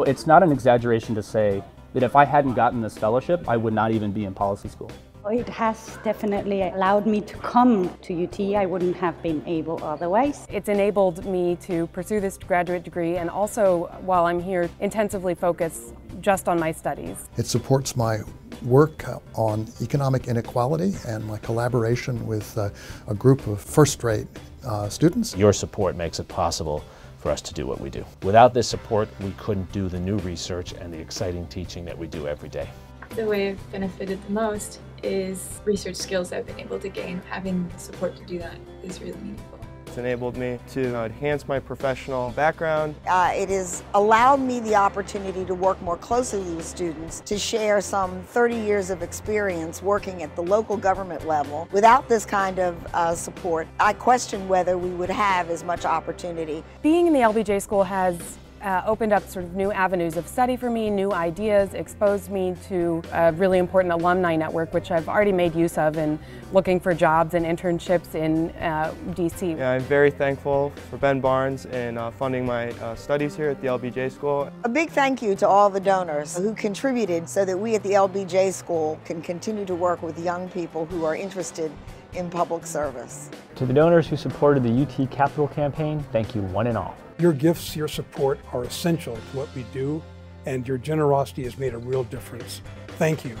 It's not an exaggeration to say that if I hadn't gotten this fellowship, I would not even be in policy school. It has definitely allowed me to come to UT. I wouldn't have been able otherwise. It's enabled me to pursue this graduate degree and also, while I'm here, intensively focus just on my studies. It supports my work on economic inequality and my collaboration with uh, a group of first-rate uh, students. Your support makes it possible for us to do what we do. Without this support, we couldn't do the new research and the exciting teaching that we do every day. The way I've benefited the most is research skills I've been able to gain. Having support to do that is really meaningful. It's enabled me to enhance my professional background. Uh, it has allowed me the opportunity to work more closely with students, to share some 30 years of experience working at the local government level. Without this kind of uh, support, I question whether we would have as much opportunity. Being in the LBJ school has uh, opened up sort of new avenues of study for me, new ideas, exposed me to a really important alumni network, which I've already made use of in looking for jobs and internships in uh, DC. Yeah, I'm very thankful for Ben Barnes in uh, funding my uh, studies here at the LBJ School. A big thank you to all the donors who contributed so that we at the LBJ School can continue to work with young people who are interested in public service. To the donors who supported the UT Capital Campaign, thank you one and all. Your gifts, your support are essential to what we do, and your generosity has made a real difference. Thank you.